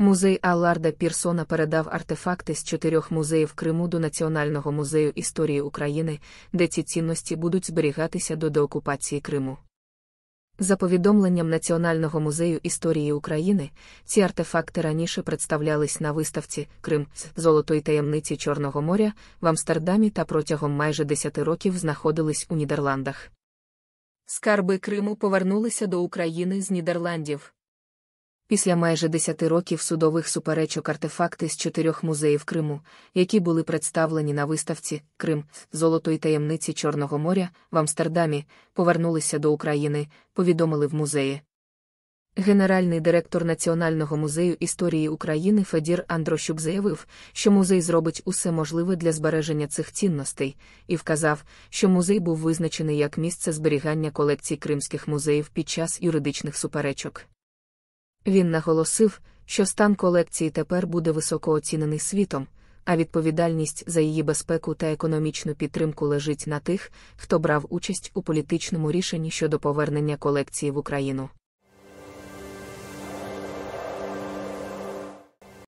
Музей Алларда Пірсона передав артефакти з чотирьох музеїв Криму до Національного музею історії України, де ці цінності будуть зберігатися до деокупації Криму. За повідомленням Національного музею історії України, ці артефакти раніше представлялись на виставці Крим золотої таємниці Чорного моря в Амстердамі та протягом майже 10 років знаходились у Нідерландах. Скарби Криму повернулися до України з Нідерландів. Після майже 10 років судових суперечок артефакти з чотирьох музеїв Криму, які були представлені на виставці Крим Золотої таємниці Чорного моря в Амстердамі, повернулися до України, повідомили в музеї. Генеральний директор Національного музею історії України Федір Андрощук заявив, що музей зробить усе можливе для збереження цих цінностей, і вказав, що музей був визначений як місце зберігання колекцій кримських музеїв під час юридичних суперечок. Він наголосив, що стан колекції тепер буде високо оцінений світом, а відповідальність за її безпеку та економічну підтримку лежить на тих, хто брав участь у політичному рішенні щодо повернення колекції в Україну.